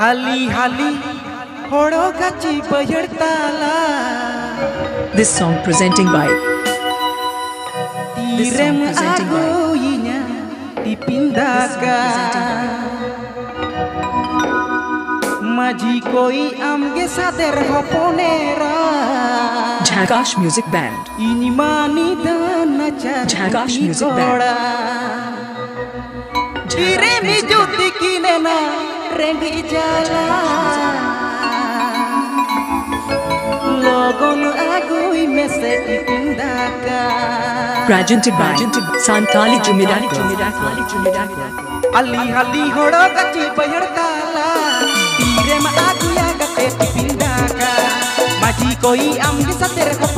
हाली हाली होड़ो गची बजड़ ताला। दिस सॉन्ग प्रेजेंटिंग बाय तीरम आगो इन्या तिपिंदा का। माजी कोई आमगे सादेर हपोनेरा झाकाश म्यूज़िक बैंड इनी मानी दाना चार झाकाश म्यूज़िक बैंड तीरे मी जुद्दी किने Juti kine na rengi jala Logon agoi mese dipindahkan Presented by Santali Jumidar. Ali hali horo kaci bayar tala Tire ma aku ya gate pindaka Maji koi am di sater kaponera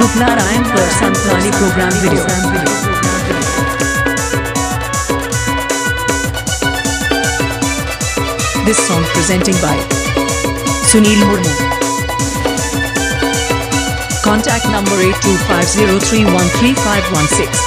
Rupnarayan पर Santali programme video this song presenting by Sunil Murmu contact number eight two five zero three one three five one six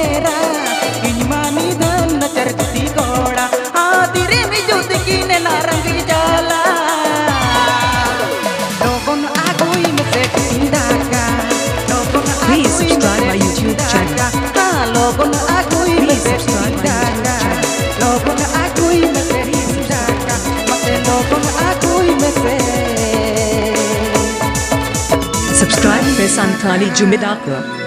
Subscribe for Santali Jumidakra.